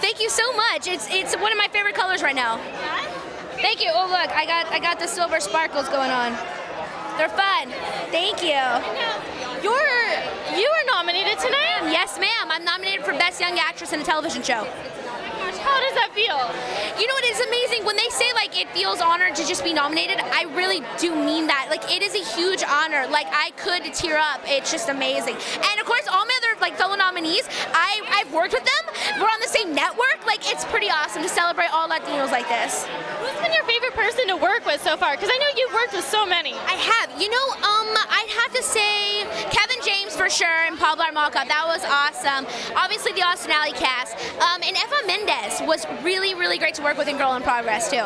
thank you so much. It's it's one of my favorite colors right now. Thank you. Oh look, I got I got the silver sparkles going on. They're fun. Thank you. You're you are nominated tonight. Yes, ma'am. I'm nominated for Best Young Actress in a Television Show. Oh how does that feel? You know, it is amazing when they say like it feels honored to just be nominated. I really do mean that. Like it is a huge honor. Like I could tear up. It's just amazing. And of course, all my other like fellow nominees, I I've worked with them. We're on the. Like it's pretty awesome to celebrate all Latinos like this. Who's been your favorite person to work with so far? Because I know you've worked with so many. I have. You know, um, I'd have to say Kevin James for sure and Mall Cop. That was awesome. Obviously the Austin Ally cast. Um, and Eva Mendes was really, really great to work with in Girl in Progress too.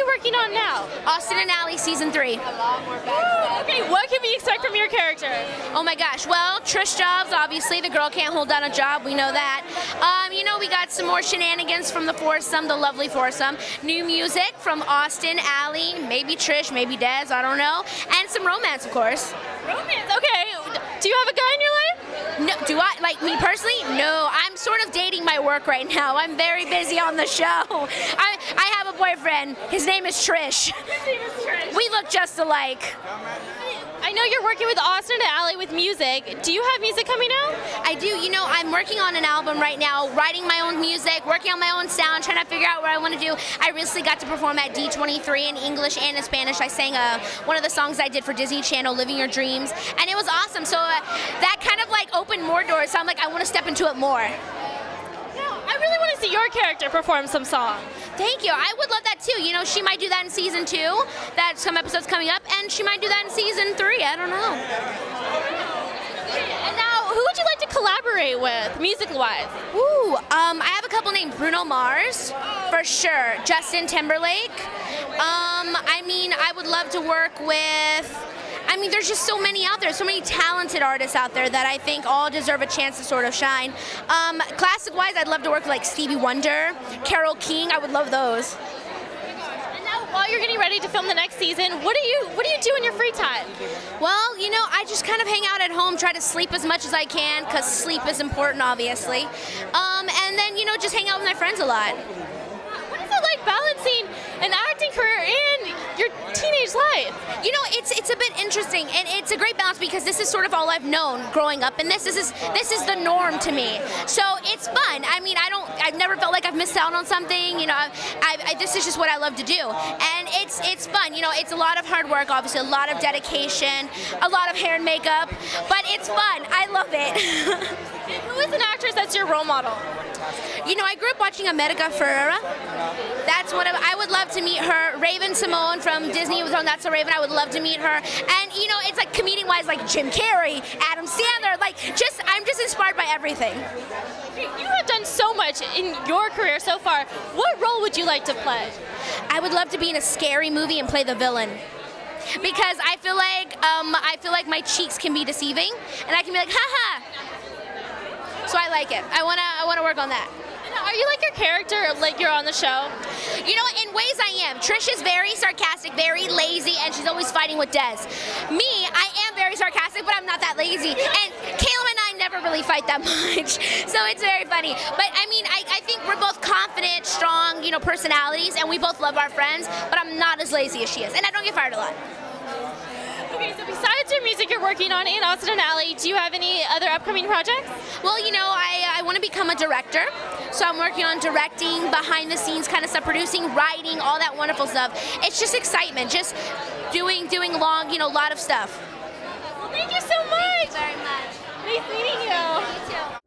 You working on now? Austin and Ally season three. Okay, what can we expect from your character? Oh my gosh. Well, Trish Jobs, obviously, the girl can't hold down a job. We know that. Um, you know, we got some more shenanigans from the foursome, the lovely foursome. New music from Austin, Ally, maybe Trish, maybe Dez, I don't know. And some romance, of course. Romance. Okay. Do you have a guy in your? No, do I like me personally? No, I'm sort of dating my work right now. I'm very busy on the show. I I have a boyfriend. His name is Trish. His name is Trish. We look just alike. I know you're working with Austin and Ally with music. Do you have music coming out? I do. You know, I'm working on an album right now, writing my own music, working on my own sound, trying to figure out what I want to do. I recently got to perform at D23 in English and in Spanish. I sang uh, one of the songs I did for Disney Channel, Living Your Dreams, and it was awesome. So uh, that kind of like opened more doors. So I'm like, I want to step into it more. I really want to see your character perform some song. Thank you. I would love that too. You know, she might do that in season two. That's some episodes coming up, and she might do that in season three. I don't know. And now, who would you like to collaborate with, music-wise? Ooh, um, I have a couple named Bruno Mars, for sure. Justin Timberlake. Um, I mean, I would love to work with. I mean, there's just so many out there, so many talented artists out there that I think all deserve a chance to sort of shine. Um, classic-wise, I'd love to work with like Stevie Wonder, Carole King. I would love those. And now, while you're getting ready to film the next season, what do you what do you do in your free time? Well, you know, I just kind of hang out at home, try to sleep as much as I can, because sleep is important, obviously. Um, and then, you know, just hang out with my friends a lot. What is it like balancing an acting career and your teenage life? You know, it's it's a bit interesting, and it's a great balance because this is sort of all I've known growing up, and this, this is this is the norm to me. So it's fun. I mean, I don't, I've never felt like I've missed out on something. You know, I, I, this is just what I love to do, and it's it's fun. You know, it's a lot of hard work, obviously, a lot of dedication, a lot of hair and makeup, but it's fun. I love it. Who is an actress that's your role model? You know, I grew up watching America Ferrera. That's what I, I would love to meet her. Raven-Symoné from Disney was on That's a Raven. I would love to meet her. And you know, it's like comedian wise, like Jim Carrey, Adam Sandler. Like, just I'm just inspired by everything. You have done so much in your career so far. What role would you like to play? I would love to be in a scary movie and play the villain. Because I feel like um, I feel like my cheeks can be deceiving, and I can be like, haha. Like it. I wanna I wanna work on that. Are you like your character, like you're on the show? You know, in ways I am. Trish is very sarcastic, very lazy, and she's always fighting with Dez. Me, I am very sarcastic, but I'm not that lazy. And Caleb and I never really fight that much, so it's very funny. But I mean, I, I think we're both confident, strong, you know, personalities, and we both love our friends. But I'm not as lazy as she is, and I don't get fired a lot music you're working on and Austin and Ally. Do you have any other upcoming projects? Well, you know, I, uh, I want to become a director. So I'm working on directing, behind the scenes kind of stuff, producing, writing, all that wonderful stuff. It's just excitement, just doing, doing long, you know, a lot of stuff. Well, thank you so much. Thank you very much. Nice meeting you. Nice meeting you too.